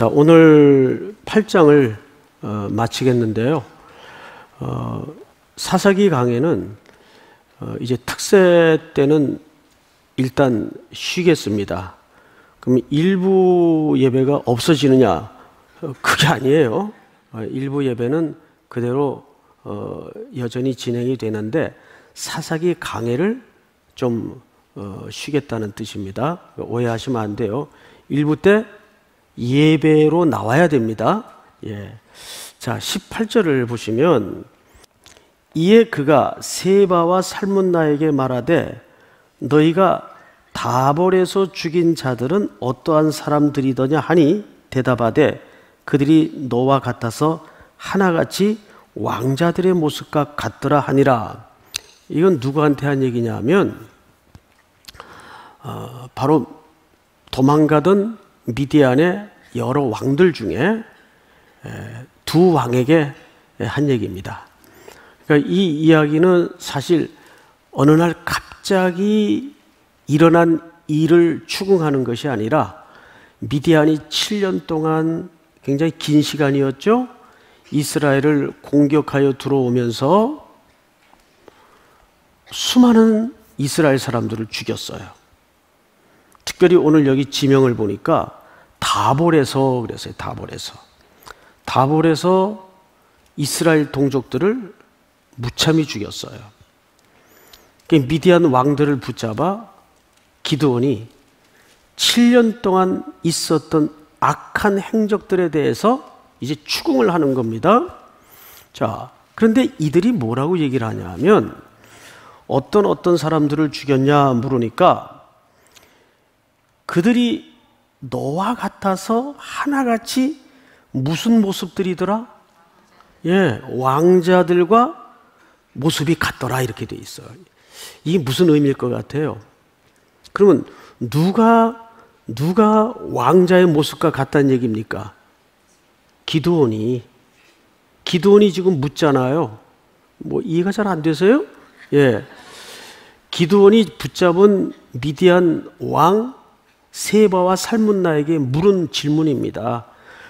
자, 오늘 8장을 어, 마치겠는데요. 어, 사사기 강에는 어, 이제 특세 때는 일단 쉬겠습니다. 그럼 일부 예배가 없어지느냐? 어, 그게 아니에요. 어, 일부 예배는 그대로 어, 여전히 진행이 되는데 사사기 강해를 좀 쉬겠다는 뜻입니다. 오해하시면 안 돼요. 일부 때 예배로 나와야 됩니다. 예. 자, 18절을 보시면 이에 그가 세바와 살문나에게 말하되 너희가 다볼에서 죽인 자들은 어떠한 사람들이더냐 하니 대답하되 그들이 너와 같아서 하나같이 왕자들의 모습과 같더라 하니라. 이건 누구한테 한 얘기냐면 어, 바로 도망가던 미디안의 여러 왕들 중에 두 왕에게 한 얘기입니다. 그러니까 이 이야기는 사실 어느 날 갑자기 일어난 일을 추궁하는 것이 아니라 미디안이 7년 동안 굉장히 긴 시간이었죠. 이스라엘을 공격하여 들어오면서 수많은 이스라엘 사람들을 죽였어요. 특별히 오늘 여기 지명을 보니까 다볼에서 그랬어요. 다볼에서. 다볼에서 이스라엘 동족들을 무참히 죽였어요. 미디안 왕들을 붙잡아 기드온이 7년 동안 있었던 악한 행적들에 대해서 이제 추궁을 하는 겁니다. 자, 그런데 이들이 뭐라고 얘기를 하냐면 어떤 어떤 사람들을 죽였냐 물으니까 그들이 너와 같아서 하나같이 무슨 모습들이더라? 예, 왕자들과 모습이 같더라 이렇게 돼 있어요. 이게 무슨 의미일 것 같아요? 그러면 누가 누가 왕자의 모습과 같다는 얘기입니까? 기도원이 기도원이 지금 묻잖아요. 뭐 이해가 잘 안 되세요? 예. 기도원이 붙잡은 미디안 왕 세바와 살문나에게 물은 질문입니다.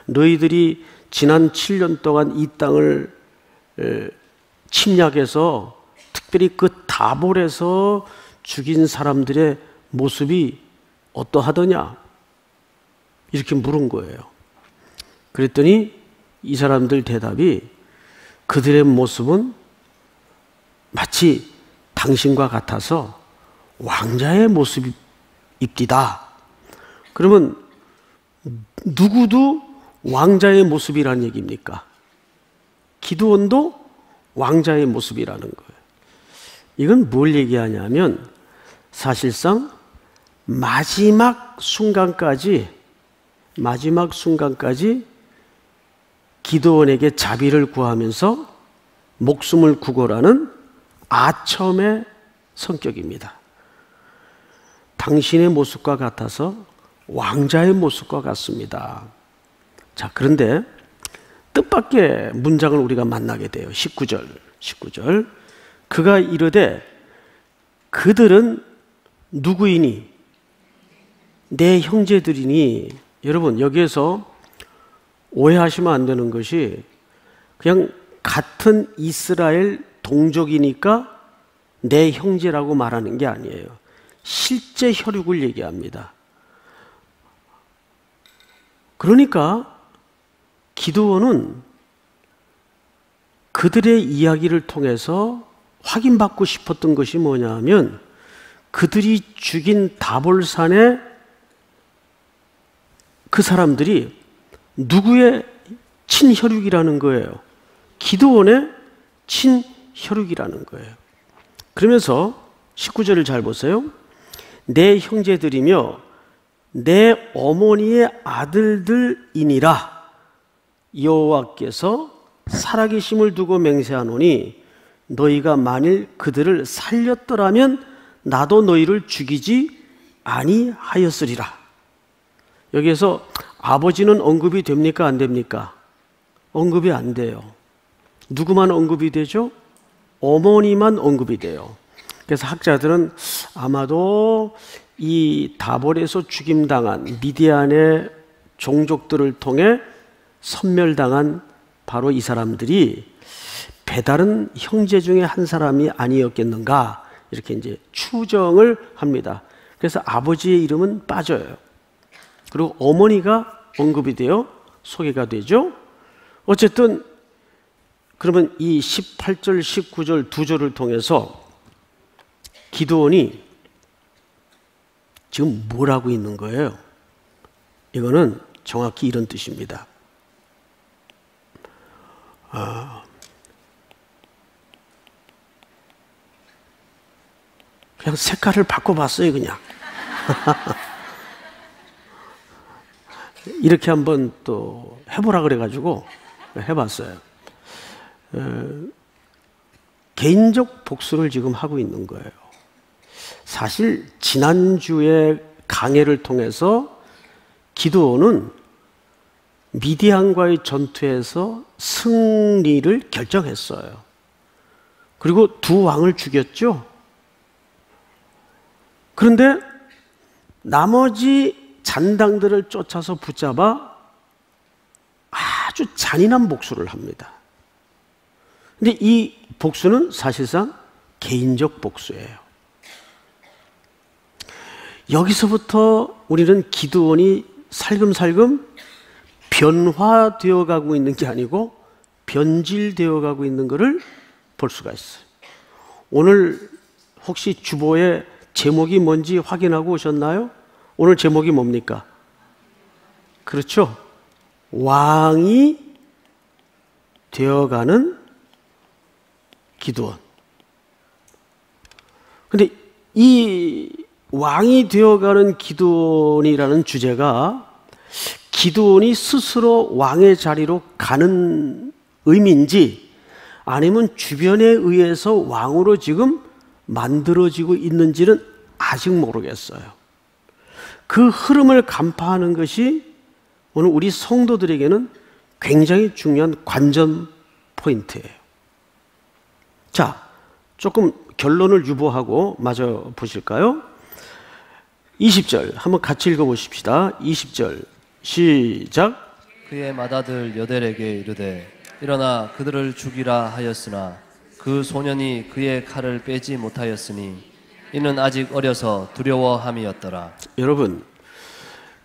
너희들이 지난 7년 동안 이 땅을 침략해서 특별히 그 다볼에서 죽인 사람들의 모습이 어떠하더냐? 이렇게 물은 거예요. 그랬더니 이 사람들 대답이 그들의 모습은 마치 당신과 같아서 왕자의 모습입디다. 그러면 누구도 왕자의 모습이라는 얘기입니까? 기도원도 왕자의 모습이라는 거예요. 이건 뭘 얘기하냐면 사실상 마지막 순간까지 마지막 순간까지 기도원에게 자비를 구하면서 목숨을 구걸하는 아첨의 성격입니다. 당신의 모습과 같아서 왕자의 모습과 같습니다. 자, 그런데 뜻밖의 문장을 우리가 만나게 돼요. 19절. 19절. 그가 이르되 그들은 누구이니? 내 형제들이니? 여러분, 여기에서 오해하시면 안 되는 것이 그냥 같은 이스라엘 동족이니까 내 형제라고 말하는 게 아니에요. 실제 혈육을 얘기합니다. 그러니까 기도원은 그들의 이야기를 통해서 확인받고 싶었던 것이 뭐냐면 그들이 죽인 다볼산의 그 사람들이 누구의 친혈육이라는 거예요. 기도원의 친혈육이라는 거예요. 그러면서 19절을 잘 보세요. 내 형제들이며 내 어머니의 아들들이니라 여호와께서 살아계심을 두고 맹세하노니 너희가 만일 그들을 살렸더라면 나도 너희를 죽이지 아니하였으리라. 여기에서 아버지는 언급이 됩니까 안 됩니까? 언급이 안 돼요. 누구만 언급이 되죠? 어머니만 언급이 돼요. 그래서 학자들은 아마도 이 다볼에서 죽임당한 미디안의 종족들을 통해 선멸당한 바로 이 사람들이 배다른 형제 중에 한 사람이 아니었겠는가 이렇게 이제 추정을 합니다. 그래서 아버지의 이름은 빠져요. 그리고 어머니가 언급이 되어 소개가 되죠. 어쨌든 그러면 이 18절, 19절 두 절을 통해서 기도원이 지금 뭘 하고 있는 거예요? 이거는 정확히 이런 뜻입니다. 아, 그냥 색깔을 바꿔봤어요, 그냥. 이렇게 한번 또 해보라 그래가지고 해봤어요. 어, 개인적 복수를 지금 하고 있는 거예요. 사실 지난주에 강해를 통해서 기도는 미디안과의 전투에서 승리를 결정했어요. 그리고 두 왕을 죽였죠. 그런데 나머지 잔당들을 쫓아서 붙잡아 아주 잔인한 복수를 합니다. 근데 이 복수는 사실상 개인적 복수예요. 여기서부터 우리는 기도원이 살금살금 변화되어 가고 있는 게 아니고 변질되어 가고 있는 것을 볼 수가 있어요. 오늘 혹시 주보에 제목이 뭔지 확인하고 오셨나요? 오늘 제목이 뭡니까? 그렇죠. 왕이 되어가는 기도원. 근데 이 왕이 되어가는 기도원이라는 주제가 기도원이 스스로 왕의 자리로 가는 의미인지 아니면 주변에 의해서 왕으로 지금 만들어지고 있는지는 아직 모르겠어요. 그 흐름을 간파하는 것이 오늘 우리 성도들에게는 굉장히 중요한 관전 포인트예요. 자, 조금 결론을 유보하고 마저 보실까요? 20절 한번 같이 읽어 보십시다. 20절 시작. 그의 맏아들 여델에게 이르되 일어나 그들을 죽이라 하였으나 그 소년이 그의 칼을 빼지 못하였으니 이는 아직 어려서 두려워함이었더라. 여러분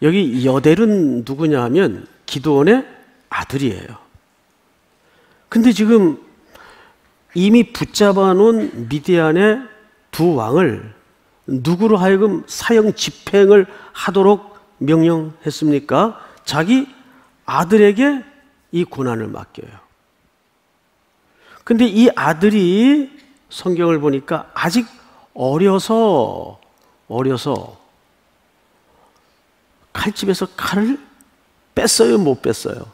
여기 여델은 누구냐 하면 기도원의 아들이에요. 근데 지금 이미 붙잡아 놓은 미디안의 두 왕을 누구로 하여금 사형 집행을 하도록 명령했습니까? 자기 아들에게 이 고난을 맡겨요. 근데 이 아들이 성경을 보니까 아직 어려서 어려서 칼집에서 칼을 뺐어요, 못 뺐어요?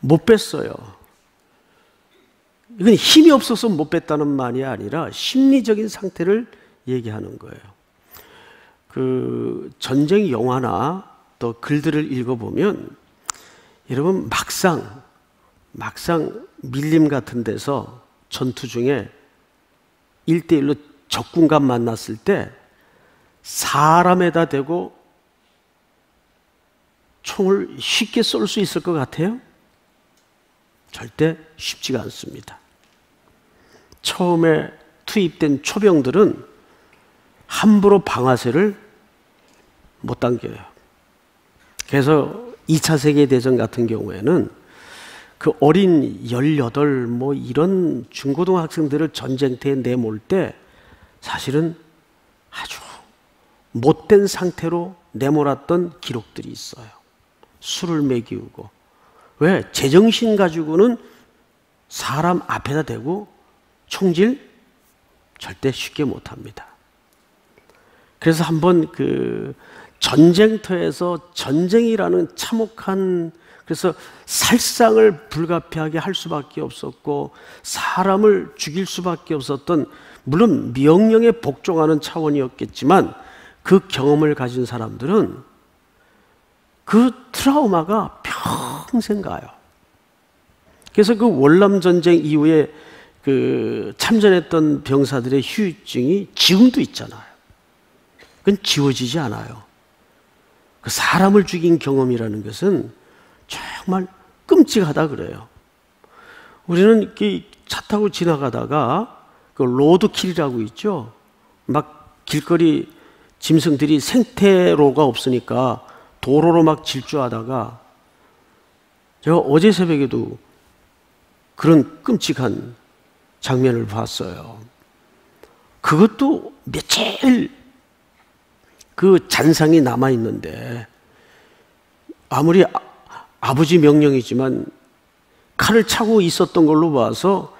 못 뺐어요. 이건 힘이 없어서 못 뺐다는 말이 아니라 심리적인 상태를 얘기하는 거예요. 그 전쟁 영화나 또 글들을 읽어보면 여러분 막상 막상 밀림 같은 데서 전투 중에 일대일로 적군과 만났을 때 사람에다 대고 총을 쉽게 쏠 수 있을 것 같아요? 절대 쉽지가 않습니다. 처음에 투입된 초병들은 함부로 방아쇠를 못 당겨요. 그래서 2차 세계대전 같은 경우에는 그 어린 18, 뭐 이런 중고등학생들을 전쟁터에 내몰 때 사실은 아주 못된 상태로 내몰았던 기록들이 있어요. 술을 먹이고. 왜? 제정신 가지고는 사람 앞에다 대고 총질 절대 쉽게 못 합니다. 그래서 한번 그 전쟁터에서 전쟁이라는 참혹한 그래서 살상을 불가피하게 할 수밖에 없었고 사람을 죽일 수밖에 없었던 물론 명령에 복종하는 차원이었겠지만 그 경험을 가진 사람들은 그 트라우마가 평생 가요. 그래서 그 월남 전쟁 이후에 그 참전했던 병사들의 휴유증이 지금도 있잖아요. 그건 지워지지 않아요. 그 사람을 죽인 경험이라는 것은 정말 끔찍하다 그래요. 우리는 차 타고 지나가다가 그 로드킬이라고 있죠. 막 길거리 짐승들이 생태로가 없으니까 도로로 막 질주하다가 제가 어제 새벽에도 그런 끔찍한 장면을 봤어요. 그것도 며칠 그 잔상이 남아 있는데 아무리 아, 버지 명령이지만 칼을 차고 있었던 걸로 봐서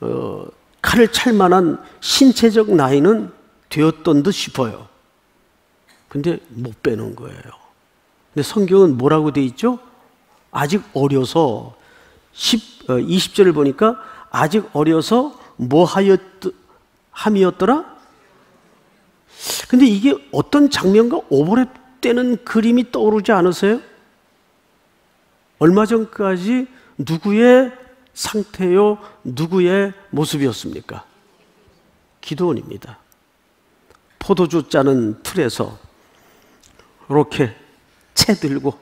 어, 칼을 찰 만한 신체적 나이는 되었던 듯 싶어요. 근데 못 빼는 거예요. 근데 성경은 뭐라고 돼 있죠? 아직 어려서 10, 20절을 어, 보니까 아직 어려서 뭐 하였, 함이었더라? 근데 이게 어떤 장면과 오버랩되는 그림이 떠오르지 않으세요? 얼마 전까지 누구의 상태요, 누구의 모습이었습니까? 기도원입니다. 포도주 짜는 틀에서 이렇게 채 들고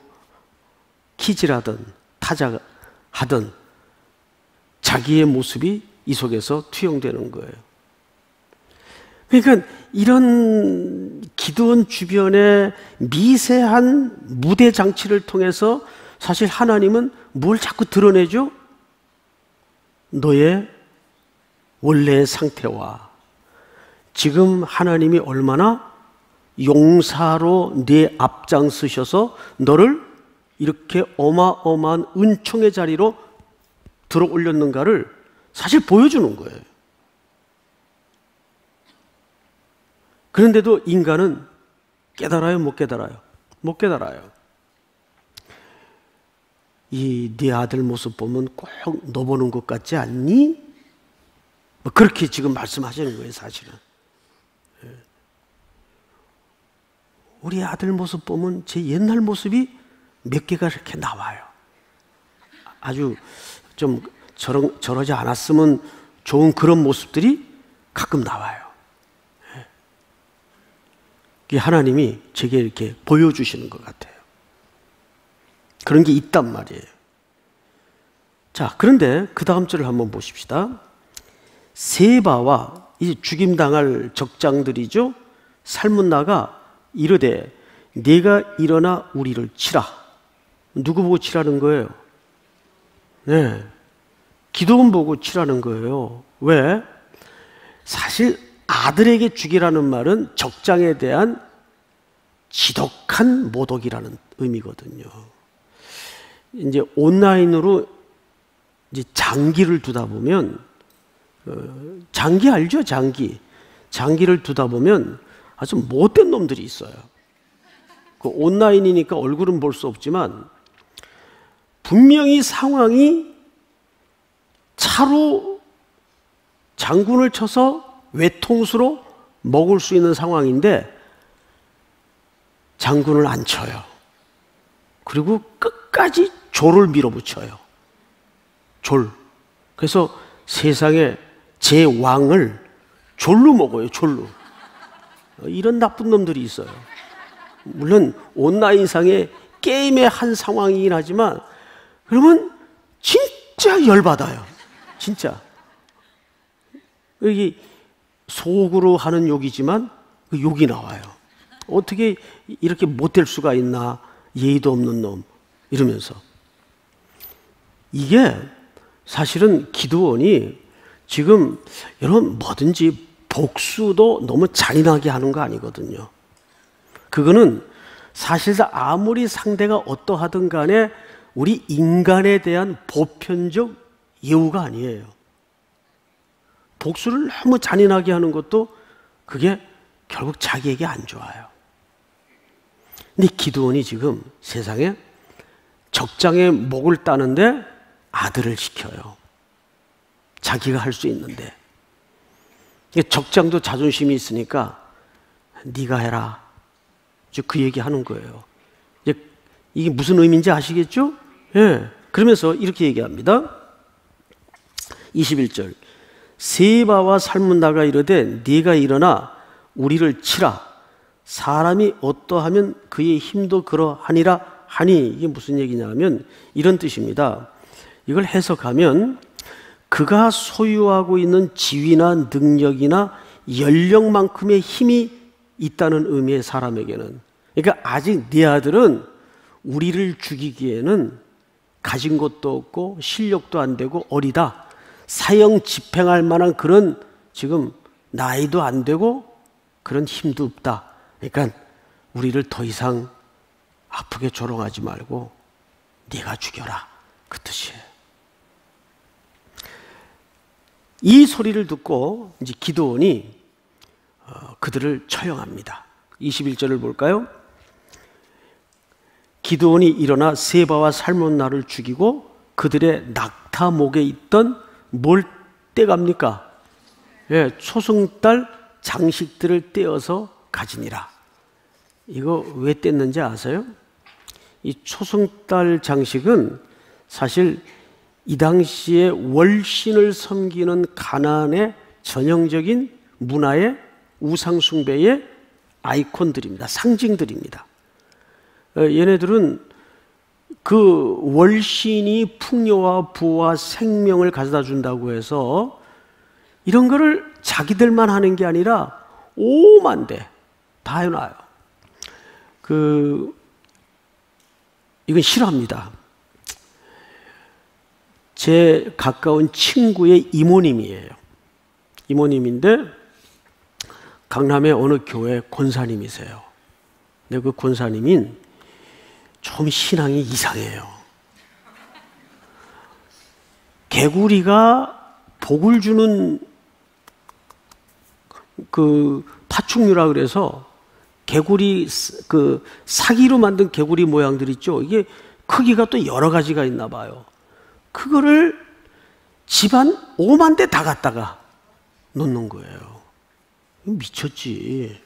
키질하던 타자하던 자기의 모습이 이 속에서 투영되는 거예요. 그러니까 이런 기도원 주변의 미세한 무대 장치를 통해서 사실 하나님은 뭘 자꾸 드러내죠? 너의 원래의 상태와 지금 하나님이 얼마나 용사로 내 앞장 서셔서 너를 이렇게 어마어마한 은총의 자리로 들어 올렸는가를 사실 보여주는 거예요. 그런데도 인간은 깨달아요, 못 깨달아요? 못 깨달아요. 이 네 아들 모습 보면 꼭 너 보는 것 같지 않니? 뭐 그렇게 지금 말씀하시는 거예요, 사실은. 예. 우리 아들 모습 보면 제 옛날 모습이 몇 개가 이렇게 나와요. 아주 좀 저러, 저러지 않았으면 좋은 그런 모습들이 가끔 나와요. 예. 하나님이 제게 이렇게 보여주시는 것 같아요. 그런 게 있단 말이에요. 자, 그런데 그 다음 절을 한번 보십시다. 세바와 이 죽임당할 적장들이죠. 살문나가 이르되 내가 일어나 우리를 치라. 누구 보고 치라는 거예요? 네. 기도원 보고 치라는 거예요. 왜? 사실 아들에게 죽이라는 말은 적장에 대한 지독한 모독이라는 의미거든요. 이제 온라인으로 이제 장기를 두다 보면 어, 장기 알죠? 장기. 장기를 두다 보면 아주 못된 놈들이 있어요. 그 온라인이니까 얼굴은 볼 수 없지만 분명히 상황이 차로 장군을 쳐서 외통수로 먹을 수 있는 상황인데 장군을 안 쳐요. 그리고 끝까지 졸을 밀어붙여요. 졸. 그래서 세상에 제 왕을 졸로 먹어요, 졸로. 이런 나쁜 놈들이 있어요. 물론 온라인상의 게임의 한 상황이긴 하지만 그러면 진짜 열받아요. 진짜. 여기 속으로 하는 욕이지만 그 욕이 나와요. 어떻게 이렇게 못 될 수가 있나? 예의도 없는 놈. 이러면서. 이게 사실은 기도원이 지금 여러분 뭐든지 복수도 너무 잔인하게 하는 거 아니거든요. 그거는 사실상 아무리 상대가 어떠하든 간에 우리 인간에 대한 보편적 예우가 아니에요. 복수를 너무 잔인하게 하는 것도 그게 결국 자기에게 안 좋아요. 근데 기도원이 지금 세상에 적장에 목을 따는데 아들을 시켜요. 자기가 할 수 있는데. 적장도 자존심이 있으니까 네가 해라. 그 얘기 하는 거예요. 이게 무슨 의미인지 아시겠죠? 예. 그러면서 이렇게 얘기합니다. 21절. 세바와 살문나가 이르되 네가 일어나 우리를 치라. 사람이 어떠하면 그의 힘도 그러하니라 하니 이게 무슨 얘기냐면 이런 뜻입니다. 이걸 해석하면 그가 소유하고 있는 지위나 능력이나 연령만큼의 힘이 있다는 의미의 사람에게는 그러니까 아직 네 아들은 우리를 죽이기에는 가진 것도 없고 실력도 안 되고 어리다. 사형 집행할 만한 그런 지금 나이도 안 되고 그런 힘도 없다. 그러니까 우리를 더 이상 아프게 조롱하지 말고 네가 죽여라. 그 뜻이에요. 이 소리를 듣고 이제 기도원이 어, 그들을 처형합니다. 21절을 볼까요? 기도원이 일어나 세바와 살몬 나를 죽이고 그들의 낙타 목에 있던 뭘 떼갑니까? 예, 초승달 장식들을 떼어서 가지니라. 이거 왜 뗐는지 아세요? 이 초승달 장식은 사실 이 당시에 월신을 섬기는 가난의 전형적인 문화의 우상숭배의 아이콘들입니다. 상징들입니다. 어, 얘네들은 그 월신이 풍요와 부와 생명을 가져다 준다고 해서 이런 거를 자기들만 하는 게 아니라 오만 대다 해놔요. 그 이건 싫어합니다. 제 가까운 친구의 이모님이에요. 이모님인데 강남의 어느 교회 권사님이세요. 근데 그 권사님인 좀 신앙이 이상해요. 개구리가 복을 주는 그 파충류라 그래서 개구리 그 사기로 만든 개구리 모양들 있죠. 이게 크기가 또 여러 가지가 있나 봐요. 그거를 집안 5만 대 다 갖다가 놓는 거예요. 미쳤지.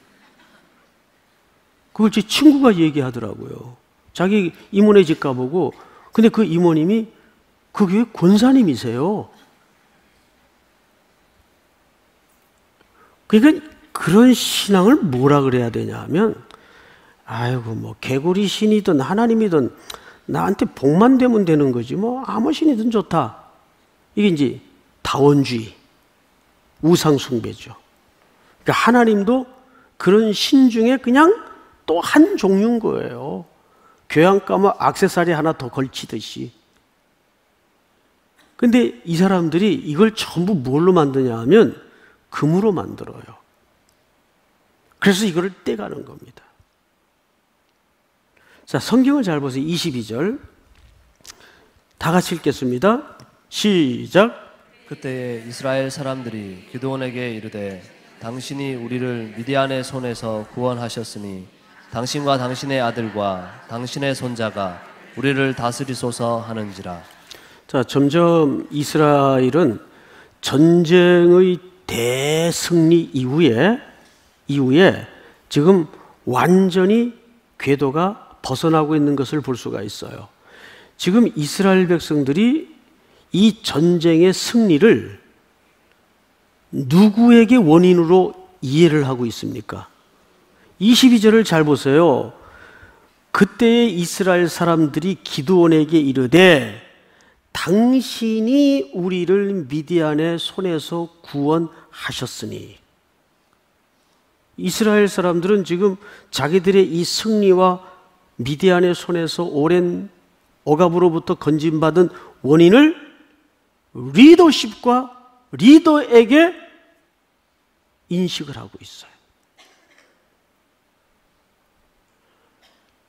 그걸 제 친구가 얘기하더라고요. 자기 이모네 집 가보고, 근데 그 이모님이 그 교회 권사님이세요. 그러니까 그런 신앙을 뭐라 그래야 되냐 하면, 아이고, 뭐, 개구리 신이든 하나님이든 나한테 복만 되면 되는 거지. 뭐, 아무 신이든 좋다. 이게 이제 다원주의, 우상숭배죠. 그러니까 하나님도 그런 신 중에 그냥 또 한 종류인 거예요. 교양 가면 악세사리 하나 더 걸치듯이. 근데 이 사람들이 이걸 전부 뭘로 만드냐 하면 금으로 만들어요. 그래서 이거를 떼가는 겁니다. 자, 성경을 잘 보세요. 22절. 다 같이 읽겠습니다. 시작. 그때 이스라엘 사람들이 기도원에게 이르되 당신이 우리를 미디안의 손에서 구원하셨으니 당신과 당신의 아들과 당신의 손자가 우리를 다스리소서 하는지라. 자, 점점 이스라엘은 전쟁의 대승리 이후에 이후에 지금 완전히 궤도가 벗어나고 있는 것을 볼 수가 있어요. 지금 이스라엘 백성들이 이 전쟁의 승리를 누구에게 원인으로 이해를 하고 있습니까? 22절을 잘 보세요. 그때의 이스라엘 사람들이 기드온에게 이르되 당신이 우리를 미디안의 손에서 구원하셨으니 이스라엘 사람들은 지금 자기들의 이 승리와 미디안의 손에서 오랜 억압으로부터 건진받은 원인을 리더십과 리더에게 인식을 하고 있어요.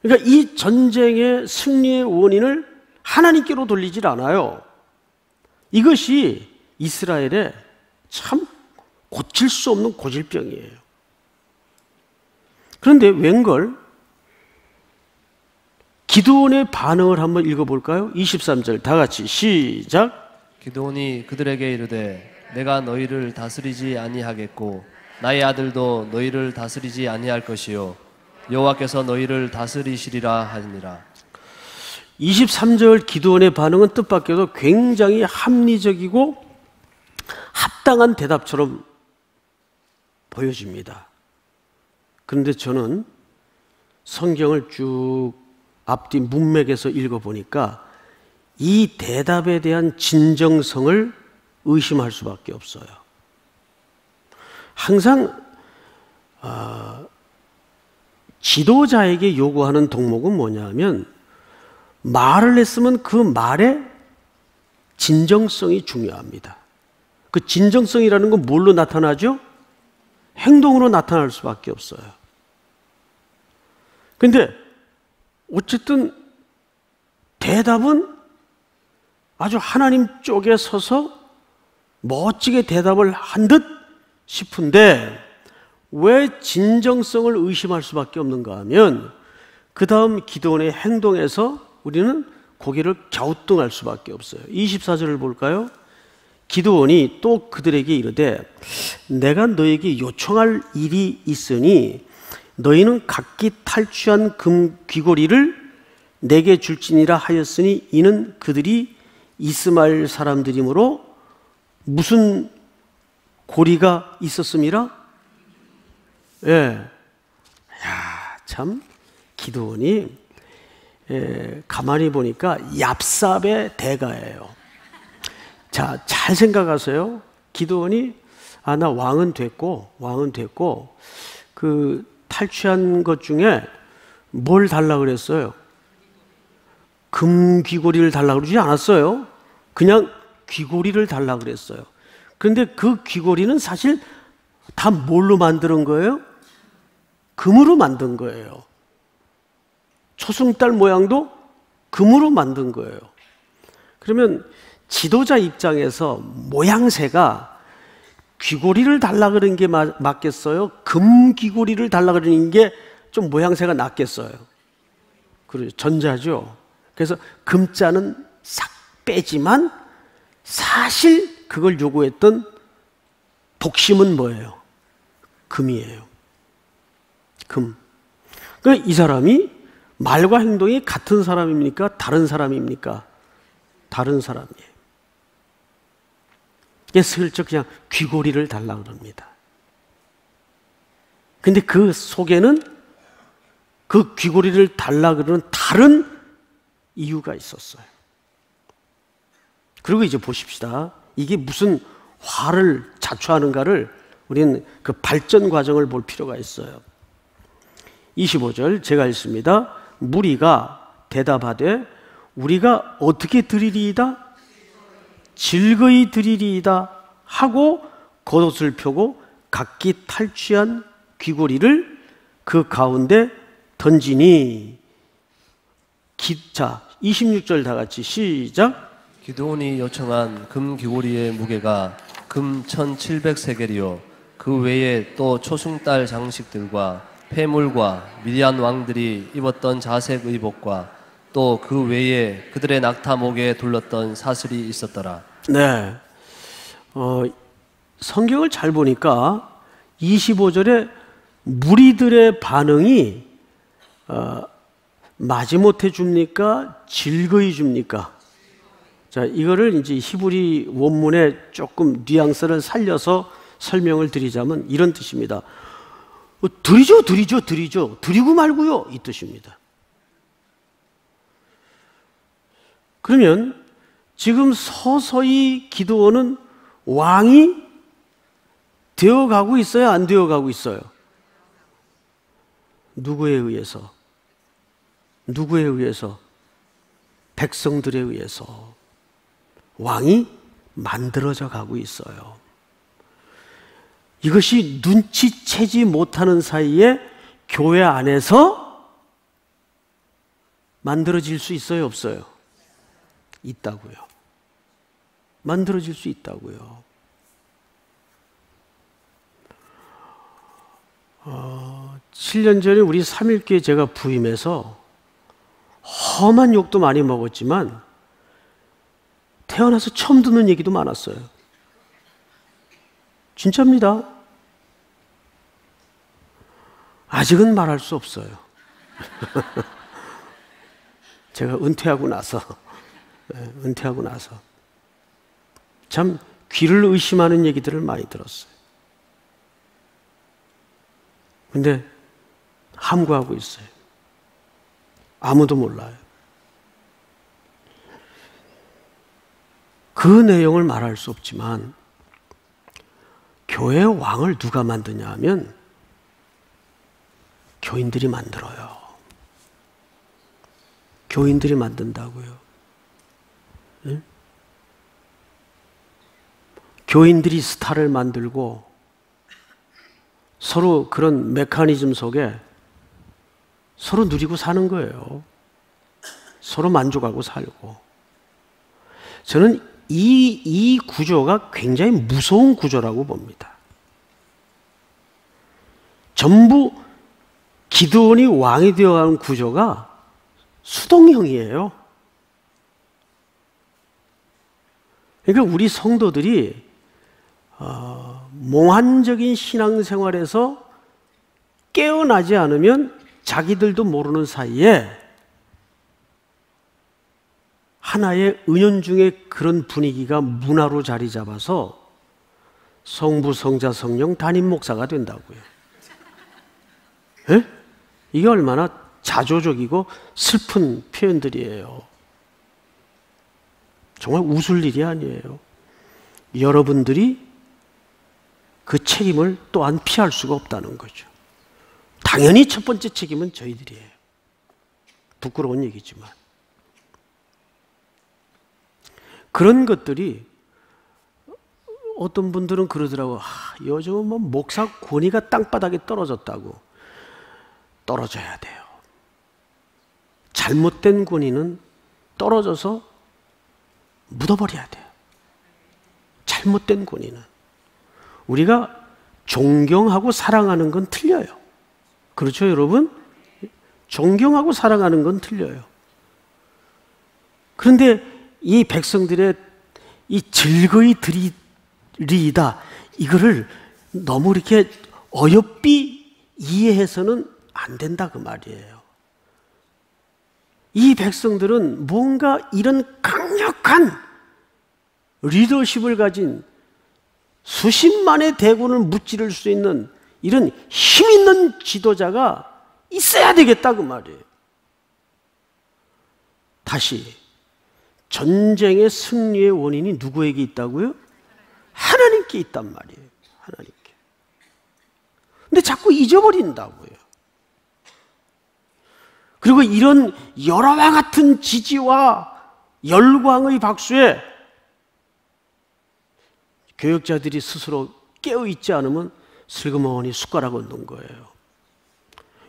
그러니까 이 전쟁의 승리의 원인을 하나님께로 돌리질 않아요. 이것이 이스라엘의 참 고칠 수 없는 고질병이에요. 그런데 웬걸 기도원의 반응을 한번 읽어볼까요? 23절 다 같이 시작. 기도원이 그들에게 이르되 내가 너희를 다스리지 아니하겠고 나의 아들도 너희를 다스리지 아니할 것이요 여호와께서 너희를 다스리시리라 하니라. 23절 기도원의 반응은 뜻밖에도 굉장히 합리적이고 합당한 대답처럼 보여집니다. 그런데 저는 성경을 쭉 앞뒤 문맥에서 읽어보니까 이 대답에 대한 진정성을 의심할 수밖에 없어요. 항상 어, 지도자에게 요구하는 동목은 뭐냐면 말을 했으면 그 말의 진정성이 중요합니다. 그 진정성이라는 건 뭘로 나타나죠? 행동으로 나타날 수밖에 없어요. 근데 어쨌든 대답은 아주 하나님 쪽에 서서 멋지게 대답을 한 듯 싶은데 왜 진정성을 의심할 수밖에 없는가 하면 그 다음 기도원의 행동에서 우리는 고개를 갸우뚱할 수밖에 없어요. 24절을 볼까요? 기도원이 또 그들에게 이르되 내가 너에게 요청할 일이 있으니 너희는 각기 탈취한 금 귀고리를 내게 줄지니라 하였으니 이는 그들이 이스마엘 사람들이므로 무슨 고리가 있었음이라? 예. 야, 참 기도원이 예, 가만히 보니까 얍삽의 대가예요. 자, 잘 생각하세요. 기도원이 아, 나 왕은 됐고, 왕은 됐고, 그 탈취한 것 중에 뭘 달라 그랬어요? 금 귀고리를 달라 그러지 않았어요. 그냥 귀고리를 달라 그랬어요. 그런데 그 귀고리는 사실 다 뭘로 만드는 거예요? 금으로 만든 거예요. 초승달 모양도 금으로 만든 거예요. 그러면 지도자 입장에서 모양새가 귀고리를 달라 그런 게 맞겠어요? 금 귀고리를 달라 그러는 게 좀 모양새가 낫겠어요? 그래 전자죠. 그래서 금자는 싹 빼지만 사실 그걸 요구했던 복심은 뭐예요? 금이에요. 금. 그러니까 이 사람이 말과 행동이 같은 사람입니까? 다른 사람입니까? 다른 사람이에요. 슬쩍 그냥 귀고리를 달라 그럽니다. 근데 그 속에는 그 귀고리를 달라 그러는 다른 이유가 있었어요. 그리고 이제 보십시다. 이게 무슨 화를 자초하는가를 우리는 그 발전 과정을 볼 필요가 있어요. 25절 제가 읽습니다. 무리가 대답하되 우리가 어떻게 드리리이다? 즐거이 드리리이다 하고 겉옷을 펴고 각기 탈취한 귀고리를 그 가운데 던지니 기자 26절 다 같이 시작 기도원이 요청한 금 귀고리의 무게가 금 1700세겔이요 그 외에 또 초승달 장식들과 폐물과 미디안 왕들이 입었던 자색 의복과 또 그 외에 그들의 낙타 목에 둘렀던 사슬이 있었더라. 네. 어, 성경을 잘 보니까 25절에 무리들의 반응이 어, 마지못해 줍니까? 즐거이 줍니까? 자, 이거를 이제 히브리 원문에 조금 뉘앙스를 살려서 설명을 드리자면 이런 뜻입니다. 어, 드리죠, 드리죠, 드리죠. 드리고 말고요. 이 뜻입니다. 그러면 지금 서서히 기도원은 왕이 되어 가고 있어요? 안 되어 가고 있어요? 누구에 의해서? 누구에 의해서? 백성들에 의해서 왕이 만들어져 가고 있어요. 이것이 눈치채지 못하는 사이에 교회 안에서 만들어질 수 있어요, 없어요? 있다고요. 만들어질 수 있다고요. 어, 7년 전에 우리 3일교회 제가 부임해서 험한 욕도 많이 먹었지만 태어나서 처음 듣는 얘기도 많았어요. 진짜입니다. 아직은 말할 수 없어요. 제가 은퇴하고 나서, 예, 은퇴하고 나서 참 귀를 의심하는 얘기들을 많이 들었어요. 근데 함구하고 있어요. 아무도 몰라요. 그 내용을 말할 수 없지만 교회 왕을 누가 만드냐 하면 교인들이 만들어요. 교인들이 만든다고요. 네? 교인들이 스타를 만들고 서로 그런 메커니즘 속에 서로 누리고 사는 거예요. 서로 만족하고 살고. 저는 이, 이 구조가 굉장히 무서운 구조라고 봅니다. 전부 기드온이 왕이 되어가는 구조가 수동형이에요. 그러니까 우리 성도들이 어, 몽환적인 신앙생활에서 깨어나지 않으면 자기들도 모르는 사이에 하나의 은연중에 그런 분위기가 문화로 자리 잡아서 성부, 성자, 성령 담임 목사가 된다고요. 에? 이게 얼마나 자조적이고 슬픈 표현들이에요. 정말 웃을 일이 아니에요. 여러분들이 그 책임을 또한 피할 수가 없다는 거죠. 당연히 첫 번째 책임은 저희들이에요. 부끄러운 얘기지만. 그런 것들이 어떤 분들은 그러더라고. 아, 요즘은 뭐 목사 권위가 땅바닥에 떨어졌다고. 떨어져야 돼요. 잘못된 권위는 떨어져서 묻어버려야 돼요. 잘못된 권위는. 우리가 존경하고 사랑하는 건 틀려요. 그렇죠, 여러분? 존경하고 사랑하는 건 틀려요. 그런데 이 백성들의 이 즐거이 들이리다 이거를 너무 이렇게 어여삐 이해해서는 안 된다 그 말이에요. 이 백성들은 뭔가 이런 강력한 리더십을 가진 수십만의 대군을 무찌를 수 있는 이런 힘 있는 지도자가 있어야 되겠다 그 말이에요. 다시 전쟁의 승리의 원인이 누구에게 있다고요? 하나님께 있단 말이에요. 하나님께. 근데 자꾸 잊어버린다고요. 그리고 이런 열화와 같은 지지와 열광의 박수에 교역자들이 스스로 깨어 있지 않으면 슬그머니 숟가락 얹는 거예요.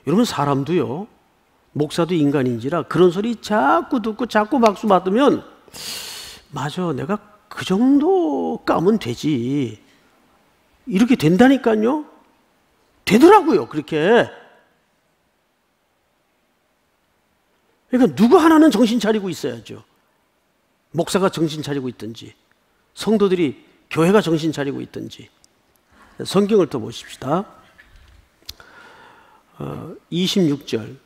여러분 사람도요. 목사도 인간인지라 그런 소리 자꾸 듣고 자꾸 박수 받으면 맞아 내가 그 정도 까면 되지 이렇게 된다니까요. 되더라고요 그렇게. 그러니까 누구 하나는 정신 차리고 있어야죠. 목사가 정신 차리고 있든지 성도들이 교회가 정신 차리고 있든지 성경을 또 보십시다. 어, 26절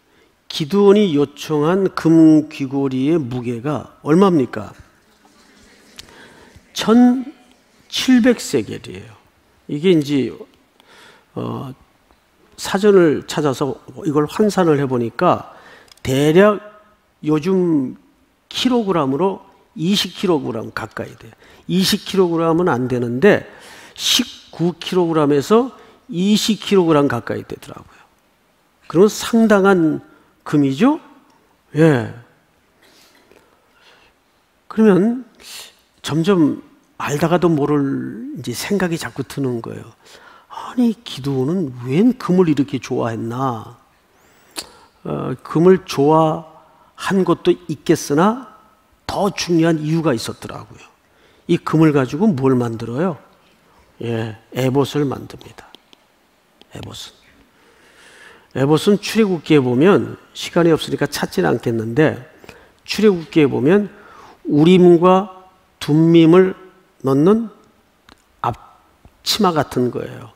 기드온이 요청한 금 귀고리의 무게가 얼마입니까? 1700세겔이에요. 이게 이제 어, 사전을 찾아서 이걸 환산을 해보니까 대략 요즘 킬로그램으로 20kg 가까이 돼요. 20kg은 안 되는데 19kg에서 20kg 가까이 되더라고요. 그러면 상당한 금이죠? 예. 그러면 점점 알다가도 모를 이제 생각이 자꾸 드는 거예요. 아니, 기도는 웬 금을 이렇게 좋아했나? 어, 금을 좋아한 것도 있겠으나 더 중요한 이유가 있었더라고요. 이 금을 가지고 뭘 만들어요? 예, 에봇을 만듭니다. 에봇은. 에봇은 출애굽기에 보면 시간이 없으니까 찾지는 않겠는데 출애굽기에 보면 우림과 둠밈을 넣는 앞치마 같은 거예요.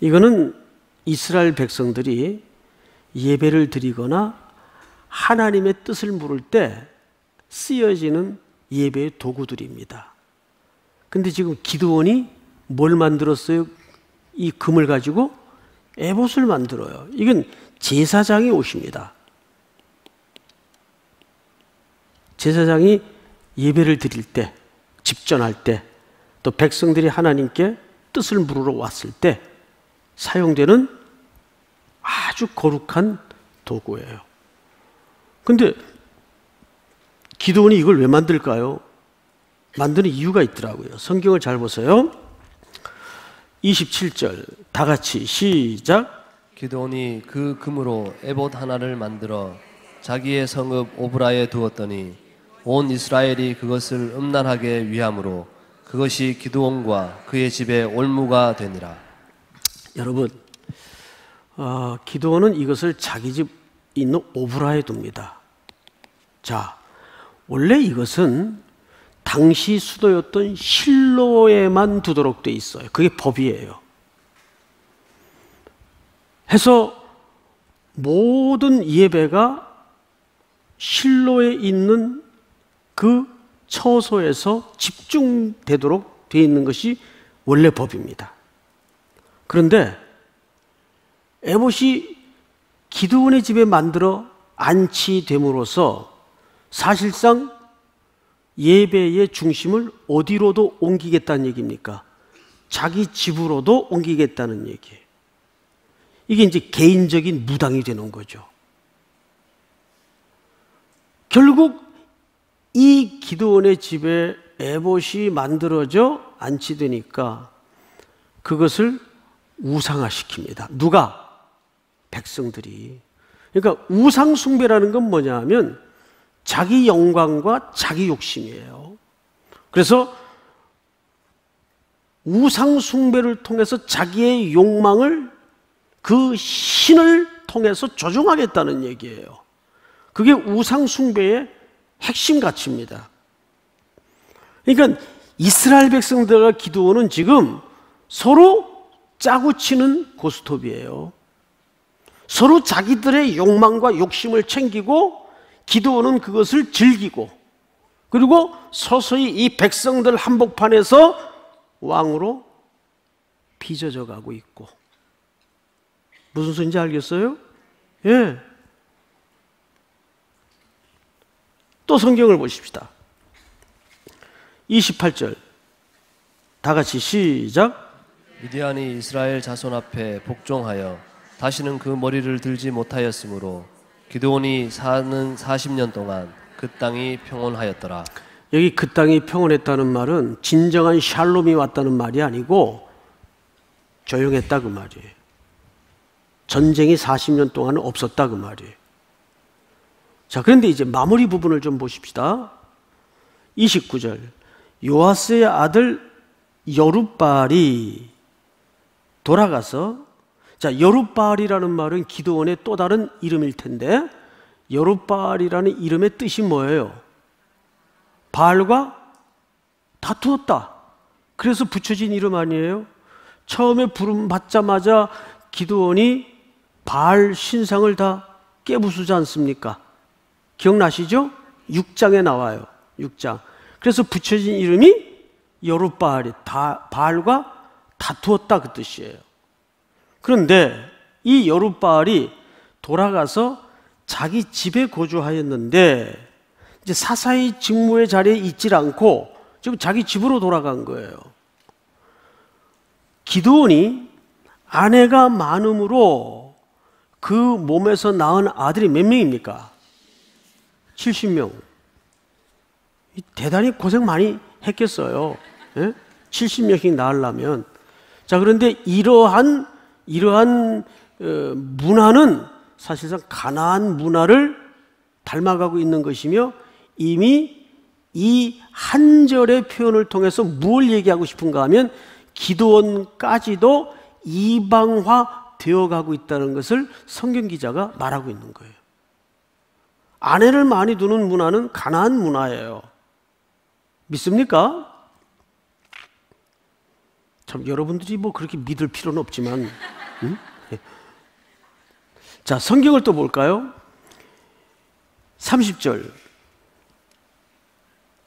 이거는 이스라엘 백성들이 예배를 드리거나 하나님의 뜻을 물을 때 쓰여지는 예배의 도구들입니다. 근데 지금 기드온이 뭘 만들었어요? 이 금을 가지고 에봇을 만들어요. 이건 제사장이 오십니다. 제사장이 예배를 드릴 때, 집전할 때, 또 백성들이 하나님께 뜻을 물으러 왔을 때 사용되는 아주 거룩한 도구예요. 근데 기도원이 이걸 왜 만들까요? 만드는 이유가 있더라고요. 성경을 잘 보세요. 27절 다 같이 시작. 기도온이 그 금으로 에봇 하나를 만들어 자기의 성읍 오브라에 두었더니 온 이스라엘이 그것을 음란하게 위함으로 그것이 기도원과 그의 집에 올무가 되니라. 여러분, 어, 기도원은 이것을 자기 집 있는 오브라에 둡니다. 자, 원래 이것은 당시 수도였던 실로에만 두도록 돼 있어요. 그게 법이에요. 해서 모든 예배가 실로에 있는 그 처소에서 집중되도록 되어 있는 것이 원래 법입니다. 그런데 에봇이 기도원의 집에 만들어 안치됨으로써 사실상 예배의 중심을 어디로도 옮기겠다는 얘기입니까? 자기 집으로도 옮기겠다는 얘기예요. 이게 이제 개인적인 무당이 되는 거죠. 결국 이 기도원의 집에 에봇이 만들어져 안치되니까 그것을 우상화시킵니다. 누가? 백성들이. 그러니까 우상숭배라는 건 뭐냐 하면 자기 영광과 자기 욕심이에요. 그래서 우상숭배를 통해서 자기의 욕망을 그 신을 통해서 조종하겠다는 얘기예요. 그게 우상숭배의 핵심 가치입니다. 그러니까 이스라엘 백성들과 기도원은 지금 서로 짜고 치는 고스톱이에요. 서로 자기들의 욕망과 욕심을 챙기고 기도원은 그것을 즐기고 그리고 서서히 이 백성들 한복판에서 왕으로 빚어져 가고 있고 무슨 소리인지 알겠어요? 예. 또 성경을 보십시다. 28절. 다 같이 시작. 미디안이 이스라엘 자손 앞에 복종하여 다시는 그 머리를 들지 못하였으므로 기드온이 사는 40년 동안 그 땅이 평온하였더라. 여기 그 땅이 평온했다는 말은 진정한 샬롬이 왔다는 말이 아니고 조용했다 그 말이에요. 전쟁이 40년 동안은 없었다 그 말이에요. 자, 그런데 이제 마무리 부분을 좀 보십시다. 29절. 요아스의 아들 여룻발이 돌아가서 자, 여룻발이라는 말은 기도원의 또 다른 이름일 텐데 여룻발이라는 이름의 뜻이 뭐예요? 발과 다투었다. 그래서 붙여진 이름 아니에요? 처음에 부름 받자마자 기도원이 발 신상을 다 깨부수지 않습니까? 기억나시죠? 6장에 나와요. 6장. 그래서 붙여진 이름이 여룻바알이 다, 바알과 다투었다 그 뜻이에요. 그런데 이 여룻바알이 돌아가서 자기 집에 거주하였는데 이제 사사의 직무의 자리에 있질 않고 지금 자기 집으로 돌아간 거예요. 기도원이 아내가 많음으로 그 몸에서 낳은 아들이 몇 명입니까? 70명. 대단히 고생 많이 했겠어요. 예? 70명씩 낳으려면. 자, 그런데 이러한, 이러한 어, 문화는 사실상 가나안 문화를 닮아가고 있는 것이며 이미 이 한 절의 표현을 통해서 무엇을 얘기하고 싶은가 하면 기도원까지도 이방화 되어가고 있다는 것을 성경 기자가 말하고 있는 거예요. 아내를 많이 두는 문화는 가나안 문화예요. 믿습니까? 참 여러분들이 뭐 그렇게 믿을 필요는 없지만 응? 자 성경을 또 볼까요? 30절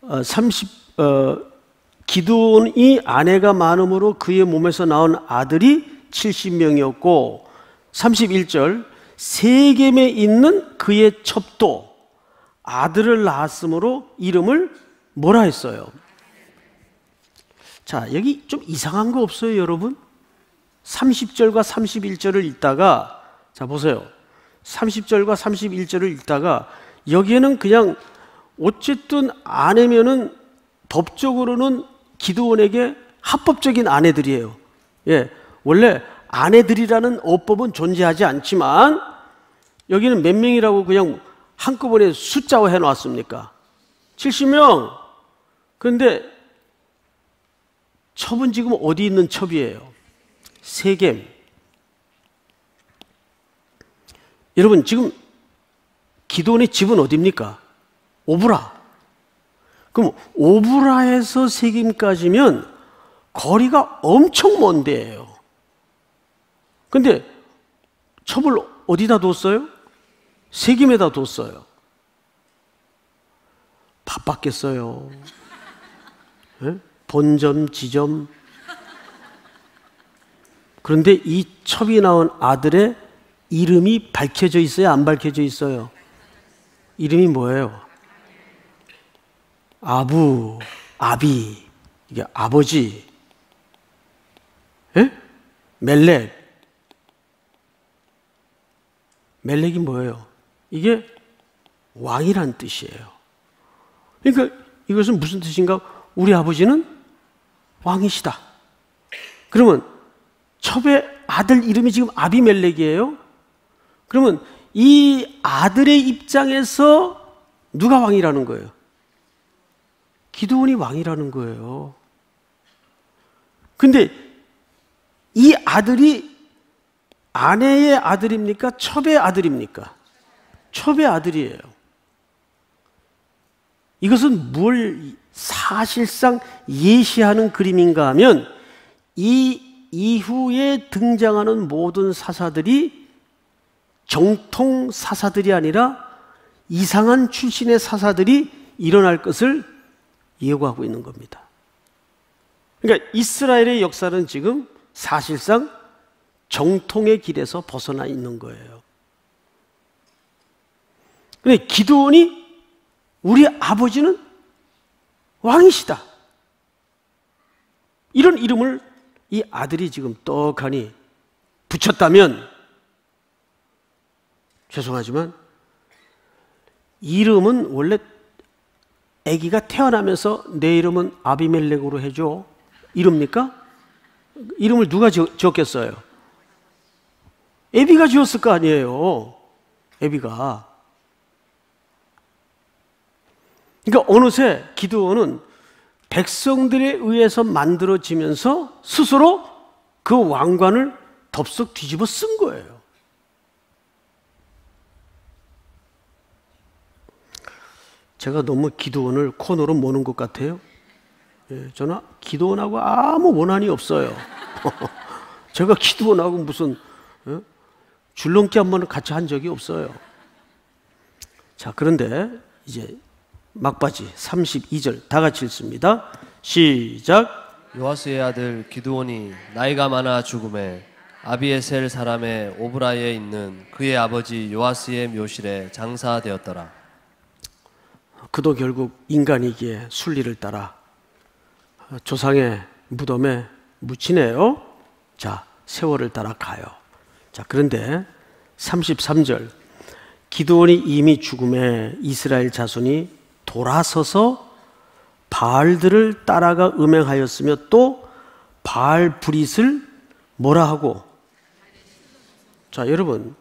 어, 30 어, 기드온이 아내가 많음으로 그의 몸에서 나온 아들이 70명이었고 31절 세겜에 있는 그의 첩도 아들을 낳았으므로 이름을 뭐라 했어요? 자, 여기 좀 이상한 거 없어요, 여러분? 30절과 31절을 읽다가 자, 보세요. 30절과 31절을 읽다가 여기에는 그냥 어쨌든 아내면은 법적으로는 기도원에게 합법적인 아내들이에요. 예. 원래 아내들이라는 어법은 존재하지 않지만 여기는 몇 명이라고 그냥 한꺼번에 숫자로 해 놨습니까? 70명. 그런데 첩은 지금 어디 있는 첩이에요? 세겜. 여러분 지금 기도원의 집은 어디입니까? 오브라. 그럼 오브라에서 세김까지면 거리가 엄청 먼 데예요. 근데 첩을 어디다 뒀어요? 세김에다 뒀어요. 바빴겠어요. 네? 본점, 지점. 그런데 이 첩이 나온 아들의 이름이 밝혀져 있어요? 안 밝혀져 있어요? 이름이 뭐예요? 아부, 아비, 이게 아버지. 예? 멜렉. 멜렉이 뭐예요? 이게 왕이란 뜻이에요. 그러니까 이것은 무슨 뜻인가? 우리 아버지는 왕이시다. 그러면 첩의 아들 이름이 지금 아비멜렉이에요. 그러면 이 아들의 입장에서 누가 왕이라는 거예요? 기도원이 왕이라는 거예요. 근데 이 아들이 아내의 아들입니까? 첩의 아들입니까? 첩의 아들이에요. 이것은 뭘 사실상 예시하는 그림인가 하면 이 이후에 등장하는 모든 사사들이 정통 사사들이 아니라 이상한 출신의 사사들이 일어날 것을 예고하고 있는 겁니다. 그러니까 이스라엘의 역사는 지금 사실상 정통의 길에서 벗어나 있는 거예요. 근데 기도원이 우리 아버지는 왕이시다. 이런 이름을 이 아들이 지금 떡하니 붙였다면 죄송하지만 이름은 원래 아기가 태어나면서 내 이름은 아비멜렉으로 해줘. 이릅니까? 이름을 누가 지었겠어요? 에비가 지었을 거 아니에요. 에비가. 그러니까 어느새 기드온은 백성들에 의해서 만들어지면서 스스로 그 왕관을 덥석 뒤집어 쓴 거예요. 제가 너무 기도원을 코너로 모는 것 같아요. 예, 저는 기도원하고 아무 원한이 없어요. 제가 기도원하고 무슨 예? 줄넘기 한 번은 같이 한 적이 없어요. 자, 그런데 이제 막바지 32절 다 같이 읽습니다. 시작. 요아스의 아들 기드온이 나이가 많아 죽음에 아비에셀 사람의 오브라에 있는 그의 아버지 요아스의 묘실에 장사되었더라. 그도 결국 인간이기에 순리를 따라 조상의 무덤에 묻히네요. 자, 세월을 따라 가요. 자, 그런데 33절 기드온이 이미 죽음에 이스라엘 자손이 돌아서서 바알들을 따라가 음행하였으며 또 바알 브릿을 뭐라 하고 자, 여러분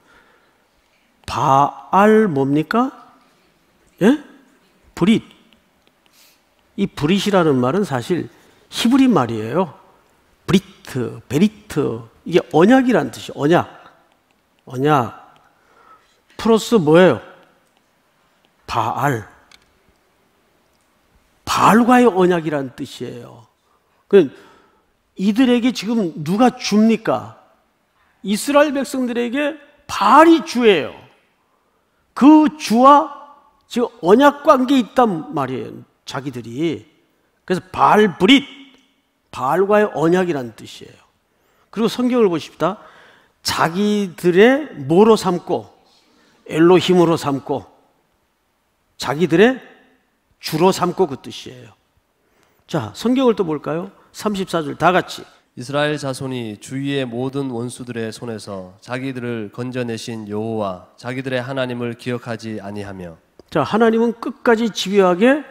바알 뭡니까? 예? 브릿. 이 브릿이라는 말은 사실 히브리 말이에요. 브리트, 베리트. 이게 언약이란 뜻이에요. 언약. 언약. 플러스 뭐예요? 바알. 바알과의 언약이란 뜻이에요. 그 이들에게 지금 누가 줍니까? 이스라엘 백성들에게 바알이 주예요. 그 주와 지금 언약 관계에 있단 말이에요. 자기들이. 그래서 바알 브릿, 바알과의 언약이라는 뜻이에요. 그리고 성경을 보십시다. 자기들의 뭐로 삼고 엘로힘으로 삼고 자기들의 주로 삼고 그 뜻이에요. 자, 성경을 또 볼까요? 34절 다 같이. 이스라엘 자손이 주위의 모든 원수들의 손에서 자기들을 건져내신 여호와 자기들의 하나님을 기억하지 아니하며 자, 하나님은 끝까지 집요하게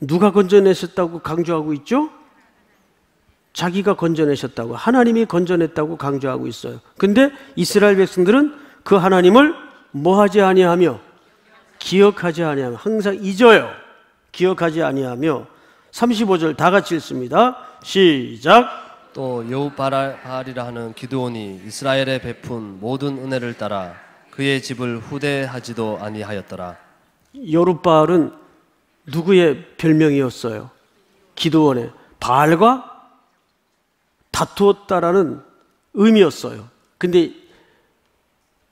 누가 건져내셨다고 강조하고 있죠? 자기가 건져내셨다고 하나님이 건져냈다고 강조하고 있어요. 근데 이스라엘 백성들은 그 하나님을 뭐 하지 아니하며 기억하지 아니하며 항상 잊어요. 기억하지 아니하며 35절 다 같이 읽습니다. 시작. 또 여우바알이라 하는 기드온이 이스라엘에 베푼 모든 은혜를 따라 그의 집을 후대하지도 아니하였더라. 여룻바알은 누구의 별명이었어요? 기도원의 바알과 다투었다라는 의미였어요. 근데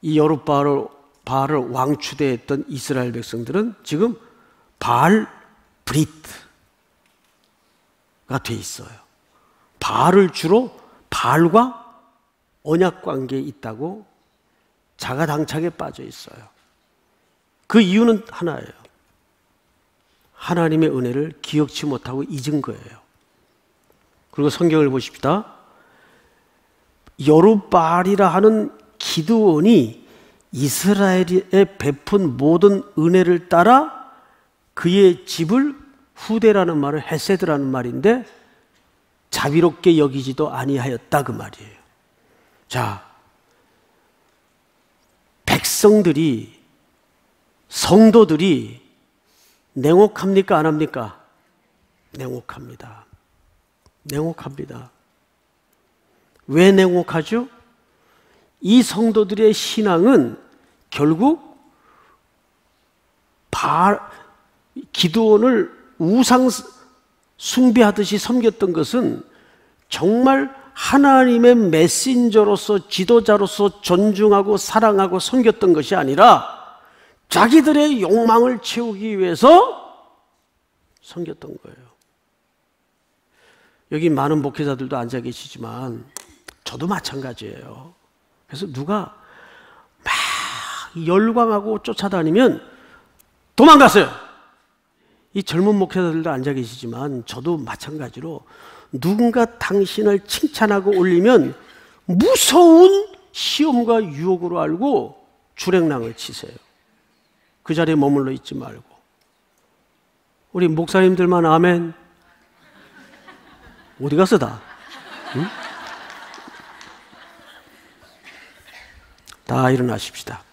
이 여룻바알을 바알을 왕추대했던 이스라엘 백성들은 지금 바알 브리트가 돼 있어요. 바알을 주로 바알과 언약 관계에 있다고 자가당착에 빠져 있어요. 그 이유는 하나예요. 하나님의 은혜를 기억치 못하고 잊은 거예요. 그리고 성경을 보십시다. 여룻바알이라 하는 기드온이 이스라엘에 베푼 모든 은혜를 따라 그의 집을 후대라는 말을 헤세드라는 말인데 자비롭게 여기지도 아니하였다 그 말이에요. 자, 백성들이 성도들이 냉혹합니까 안 합니까? 냉혹합니다. 냉혹합니다. 왜 냉혹하죠? 이 성도들의 신앙은 결국 바, 기도원을 우상 숭배하듯이 섬겼던 것은 정말 하나님의 메신저로서 지도자로서 존중하고 사랑하고 섬겼던 것이 아니라 자기들의 욕망을 채우기 위해서 섬겼던 거예요. 여기 많은 목회자들도 앉아 계시지만 저도 마찬가지예요. 그래서 누가 막 열광하고 쫓아다니면 도망갔어요. 이 젊은 목회자들도 앉아 계시지만 저도 마찬가지로 누군가 당신을 칭찬하고 올리면 무서운 시험과 유혹으로 알고 주랭랑을 치세요. 그 자리에 머물러 있지 말고. 우리 목사님들만 아멘. 어디 갔어 다? 응? 다 일어나십시다.